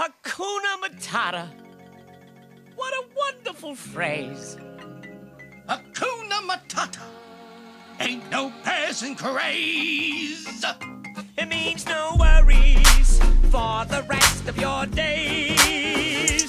Hakuna Matata. What a wonderful phrase. Hakuna Matata. Ain't no passing craze. It means no worries for the rest of your days.